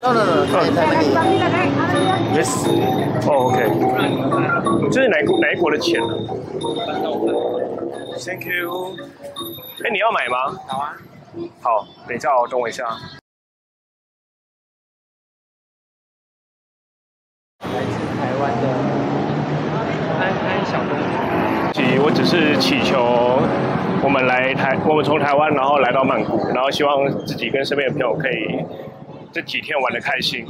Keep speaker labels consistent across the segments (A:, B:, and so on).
A: No no no，太太慢点。
B: Yes，哦，OK，这是哪国哪一国的钱呢？Thank you。哎，你要买吗？
A: 好啊。
B: 好，等一下哦，等我一下。
A: 来自台湾的安安小公主。
B: 其实我只是祈求我们来台，我们从台湾然后来到曼谷，然后希望自己跟身边的朋友可以这几天玩的开心，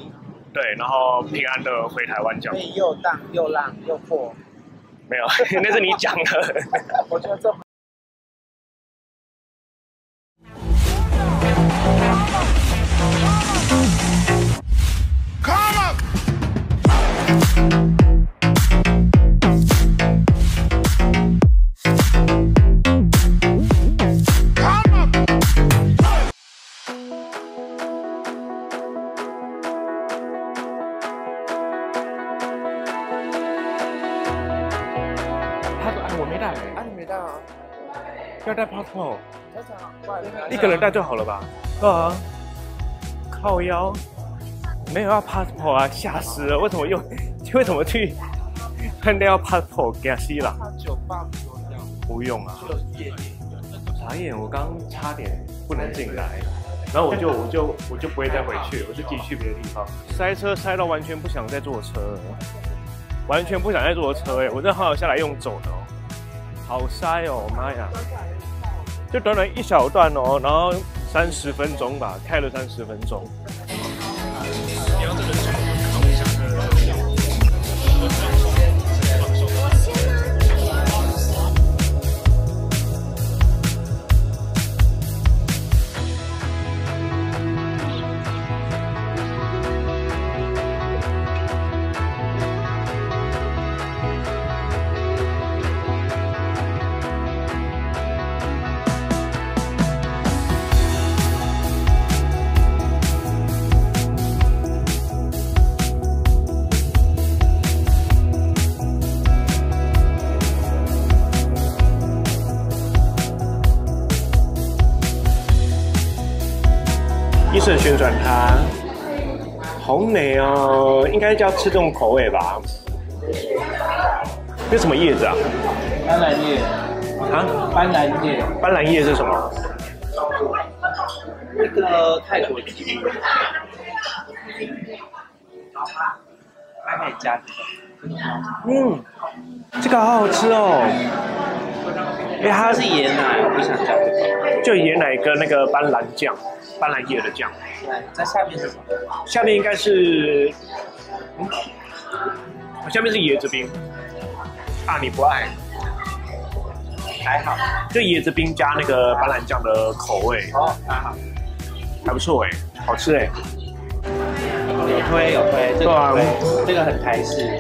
B: 对，然后平安的回台湾这样。
A: 可以又荡又浪又破。
B: 没有，那是你讲的。
A: 我觉得这。
B: 我没带，
A: 啊，你没带啊？
B: 要带 passport，一个人带就好了吧？”啊，靠腰，没有要 passport 啊，吓死了！为什么又？为什么去看到要 passport 给他吸了？
A: 酒吧不用要，
B: 不用啊。
A: 就夜店。
B: 傻眼，我刚差点不能进来，然后我就我就我就不会再回去，我就自己去别的地方。塞车塞到完全不想再坐车了，完全不想再坐车哎！我真的好想下来用走的哦，好塞哦，妈呀！就短短一小段哦，然后三十分钟吧，开了三十分钟。转它，好美哦，应该叫吃这种口味吧？这什么叶子啊？
A: 斑斓叶，
B: 啊？
A: 斑斓叶，
B: 斑斓叶是什么？
A: 那个泰国鸡，还可以加这个。
B: 嗯，这个好好吃哦。因为它
A: 它是椰奶，我不想加这个。
B: 就椰奶跟那个斑斓酱，斑斓叶的酱，
A: 对，在下面是什么？
B: 下面应该是，嗯，下面是椰子冰。啊，你不爱？
A: 还好。
B: 就椰子冰加那个斑斓酱的口味，
A: 哦，还好。
B: 还不错哎，好吃哎。
A: 有推有推，这个推，这个很台式。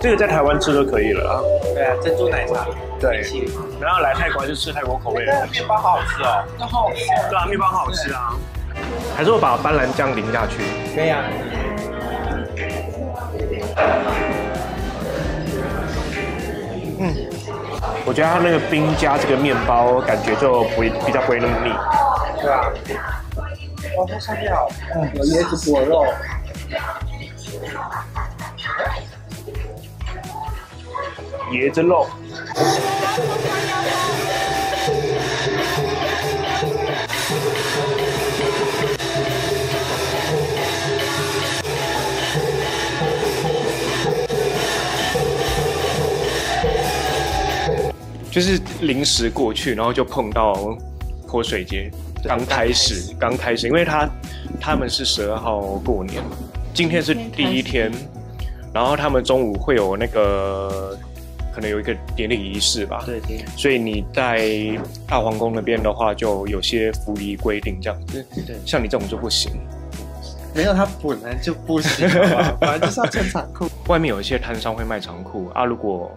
B: 这个在台湾吃就可以了啊。
A: 对啊，珍珠奶茶。
B: 对然后来泰国就吃泰国口味的。
A: 面包好好吃哦，那好好吃。
B: 对啊，面包好吃啊。还是我把斑斓酱淋下去。
A: 可以啊。
B: 嗯，我觉得它那个冰加这个面包，感觉就不会比较不会那么腻。
A: 对啊。哇，它上面好，嗯，有椰子果肉。
B: 椰子肉。就是临时过去，然后就碰到泼水节，刚开始，刚开始，因为他他们是十二号过年，今天是第一天，然后他们中午会有那个可能有一个典礼仪式吧，
A: 对对
B: 所以你在大皇宫那边的话，就有些服仪规定这样子，
A: 对，
B: 像你这种就不行。
A: 没有，他本来就不行，本来就是要穿长裤。
B: 外面有一些摊商会卖长裤啊，如果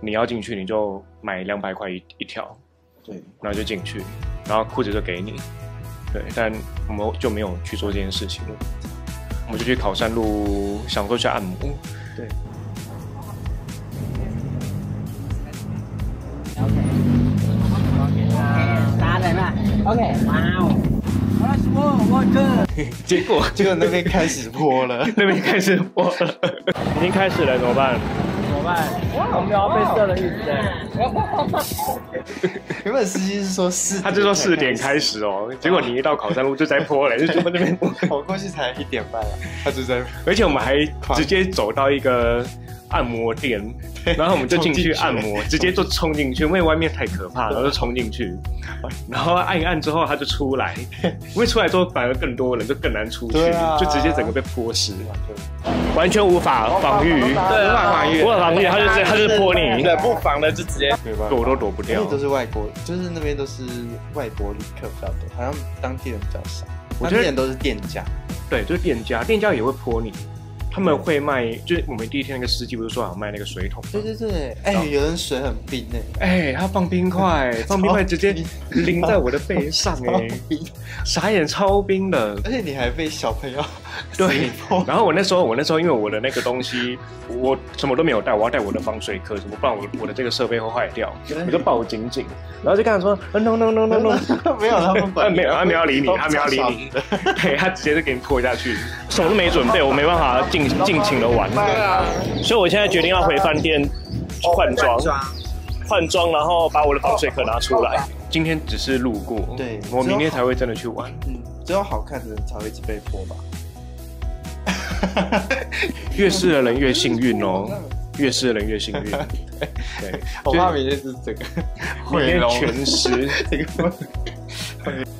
B: 你要进去，你就买两百块一一条，
A: 对，
B: 然后就进去，然后裤子就给你。对，但我们就没有去做这件事情了，我们就去考山路，想说去按摩。
A: 对。
C: OK，杀人了。OK，哇哦
B: 结果
C: 结果那边开始播了，
B: 那边开始播了，已经开始了，怎么办？
A: 我们要被射的意思哎。
C: 原本司机是说四，
B: 他就说四点开始哦，结果你一到考山路就在坡了，就那边，
C: 我过去才一点半了，他就在
B: 而且我们还直接走到一个按摩店，然后我们就进去。按摩，直接就冲进去，因为外面太可怕了，然后就冲进去，然后按一按之后他就出来，因为出来之后反而更多人就更难出去，
C: 啊。
B: 就直接整个被泼湿，完全。无法防御，
A: 对
B: 无法防御，无法防御，他就是他就是泼你，
A: 对，不防的就直接。
B: 躲都躲不掉。
C: 都是外国，就是那边都是外国旅客比较多，好像当地人比较少。
B: 我觉得
C: 人都是店家，
B: 对，就是店家，店家也会泼你，他们会卖，就是我们第一天那个司机不是说好卖那个水桶吗？
C: 对对对，哎、有人水很冰哎、
B: 哎、他放冰块，放冰块直接淋在我的背上
C: 超
B: 哎、
C: 冰，
B: 傻眼超冰的。
C: 而且你还被小朋友
B: 对，然后我那时候，我那时候因为我的那个东西，我什么都没有带，我要带我的防水壳什么，不然我我的这个设备会坏掉，我就抱紧紧，然后就跟他说啊 no no no no no，
C: 没有他们管
B: 没有他没有理你，他没有理你，对他直接就给你泼下去，什么都没准备，我没办法尽尽情的玩，
A: 对啊，
B: 所以我现在决定要回饭店换装。换装，然后把我的防水壳拿出来。今天只是路过，
C: 对
B: 我明天才会真的去玩。
C: 嗯，只有好看的人才会一直被泼吧。
B: 越是的人越幸运哦，越是的人越幸运。对，
C: 我怕明天是整个毁容，
B: 全湿。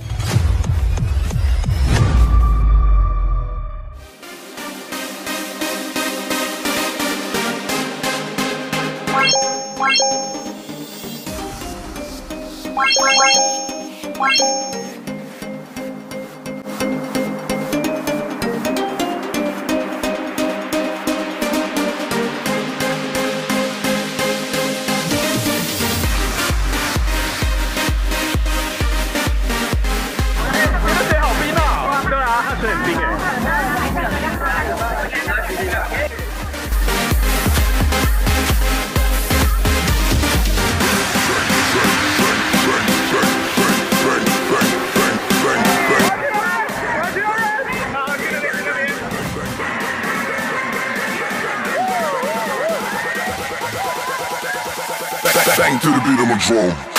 D: drum.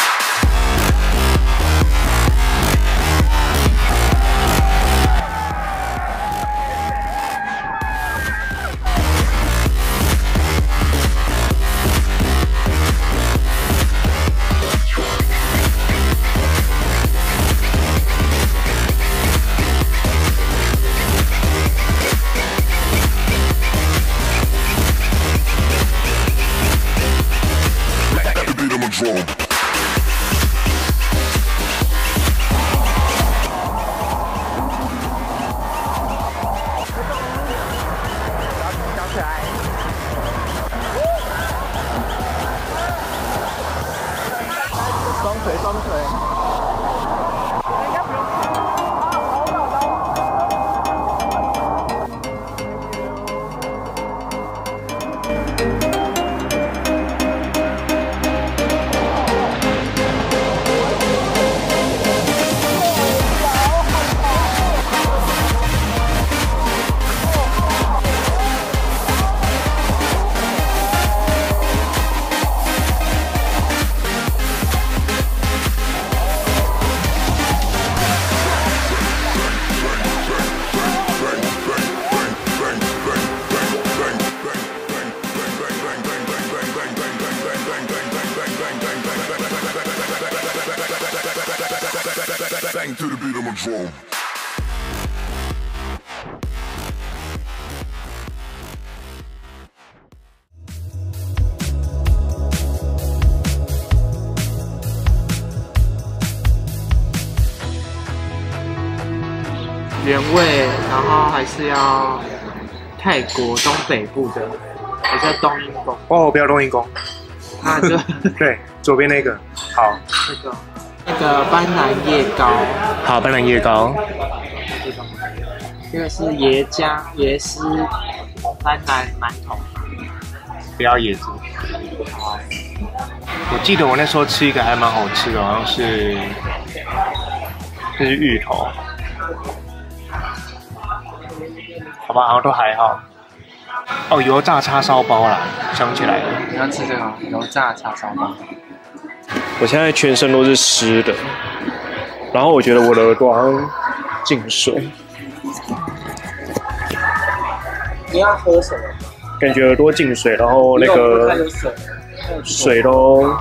D: Drum.
A: ，Bang to the beat of my drum. 原味，然后还是要泰国东北部的，也叫冬阴功，
B: 哦，不要冬阴功。
A: 它就
B: 对，左边那个。好，
A: 那个那个斑斓叶糕，
B: 好，斑斓叶糕。
A: 这个是椰浆椰丝斑斓馒头，
B: 不要椰子。我记得我那时候吃一个还蛮好吃的，好像是，这是芋头，好吧，好像都还好。哦，油炸叉烧包啦，想起来了。
A: 你要吃这个油炸叉烧包？
B: 我现在全身都是湿的，然后我觉得我的耳朵好像进水，
A: 你要喝什么？
B: 感觉耳朵进水，然后那个
A: 水，
B: 都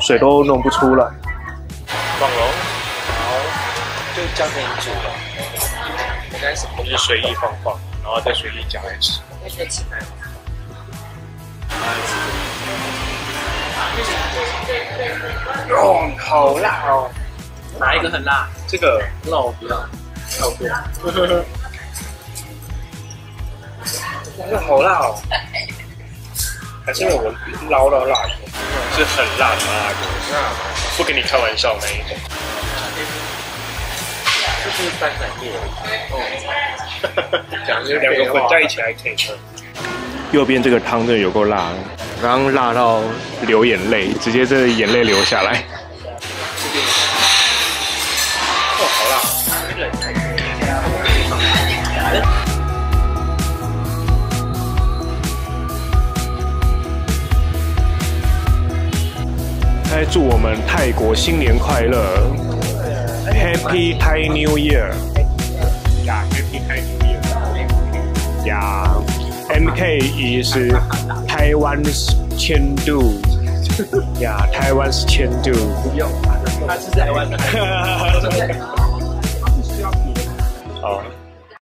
B: 水都弄不出来。放喽，
A: 就交给你煮了。应该是不
B: 就是随意放放，然后再随意加来吃。
A: 那可以吃奶吗？哦，好辣哦！哪一个很辣？
B: 这个
A: 辣我不要，那我不要。这个好辣哦！
B: 还是因为我捞到辣油，是很辣的辣油，不跟你开玩笑那一种。
A: 这是酸奶液。哦，
B: 两个混在一起还可以喝。右边这个汤真的有够辣，刚刚辣到流眼泪，直接这眼泪流下来。
A: 哦，好辣！
B: 还祝我们泰国新年快乐，Happy Thai New Year！呀，Happy Thai New Year！呀，MK is Taiwan's Chengdu。呀，Taiwan's Chengdu。
A: 他是台湾的。
B: 好。